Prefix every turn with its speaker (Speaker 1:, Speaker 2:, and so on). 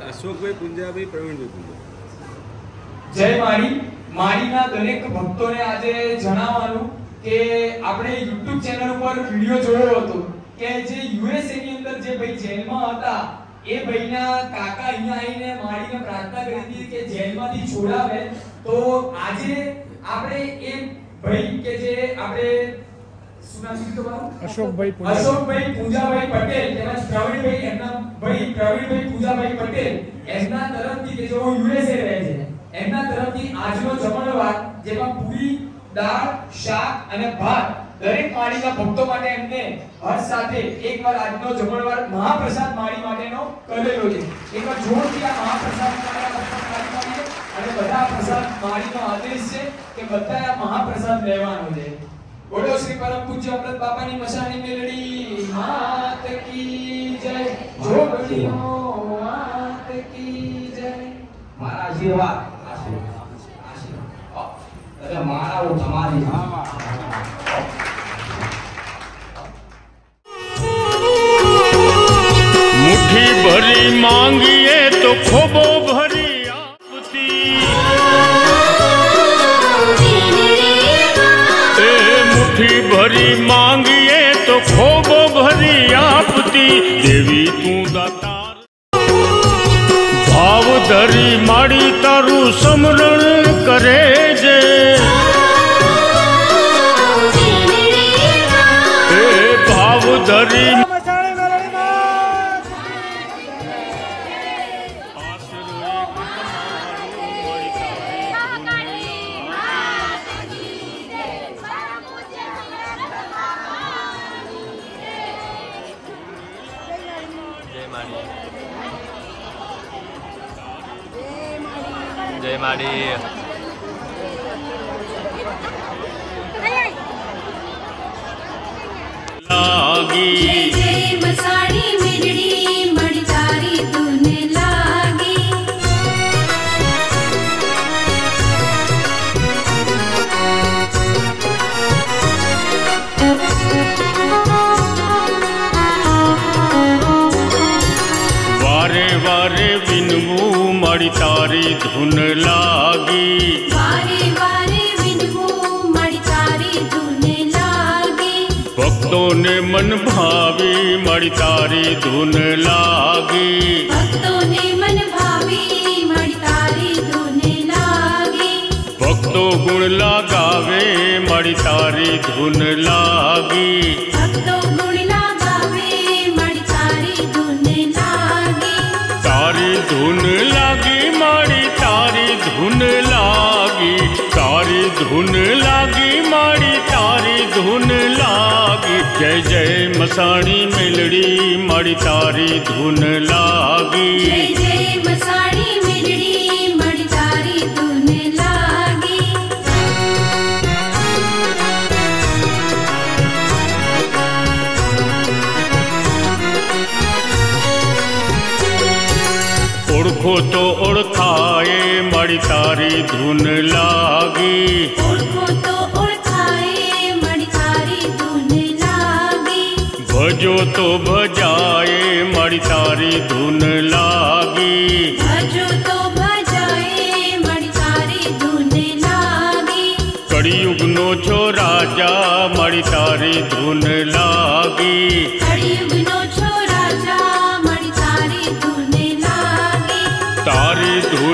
Speaker 1: અશોકભાઈ પુંજાભાઈ, પ્રવીણભાઈ પુંજા
Speaker 2: જય મારી. મારીના દરેક ભક્તોને આજે જણાવવાનું કે આપણે YouTube ચેનલ ઉપર વિડિયો જોયો હતો કે જે USA ની અંદર જે ભાઈ જેલમાં હતા, એ ભાઈના કાકા અહીંયા આવીને મારીને પ્રાર્થના કરી હતી કે જેલમાંથી છોડાવે. તો આજે આપણે એ ભાઈ કે જે આપણે
Speaker 3: અશોકભાઈ
Speaker 2: અશોકભાઈ પૂજાભાઈ પટેલ તેમજ પ્રવીણભાઈ એમના ભાઈ પ્રવીણભાઈ પૂજાભાઈ પટેલ એમના તરફથી કે જેઓ યુએસએ રહે છે એમના તરફથી આજનો જમણવાર જેમાં પૂરી દાળ શાક અને ભાત દરેક માળીના ભક્તો માટે એમને હર્ષ સાથે એકવાર આજનો જમણવાર મહાપ્રસાદ માળી માટેનો કરેલો છે. એકવાર જોરથી આ મહાપ્રસાદ અને બધા પ્રસાદ માળીનો આદેશ છે કે બધા આ મહાપ્રસાદ લેવાનો છે. બોલો શ્રી પરમ પૂજ્ય અમૃત બાપાની મસાણી મેલડી માત કી જય જોગણીઓ માત કી જય
Speaker 4: મારા આશીર્વાદ આશીર્વાદ એટલે મારા હું તમારી
Speaker 5: મુઠ્ઠી ભરી માંગીએ તો ખોબો ભરી માંગીએ તો ખોબો ભરી આપતી. દેવી તું દાતાર. ભાવ ધરી માડી તારું સમરણ કરે જે. ભાવ ધરી
Speaker 6: Maria. Jai Maria. Maria. वारे
Speaker 5: विनवू मड़ी तारी धुन लागी। भक्तों ने
Speaker 6: मन भावी मड़ी तारी धुन लागी। भक्तों
Speaker 5: ने मन भावी मड़ी तारी धुन लागी। भक्तों गुण लगावे मड़ी तारी धुन लागी। भक्तों गुण धुन लागी माड़ी तारी धुन
Speaker 6: लागी।
Speaker 5: जय
Speaker 6: जय मसाणी मेलड़ी माड़ी तारी धुन लागी।
Speaker 5: ઓળખો તો ઓળખાય મારી તારી ધૂન લાગી
Speaker 6: ઓળખો તો ઓળખાય મળી તારી ધૂને લાગી
Speaker 5: ભજો તો ભજાય મારી તારી ધૂન લાગી
Speaker 6: ભજો તો ભજાય મળી તારી ધૂને લાગી
Speaker 5: કળિયુગનો છો રાજા મારી તારી ધૂન લાગી
Speaker 6: કળિયુગનો
Speaker 5: do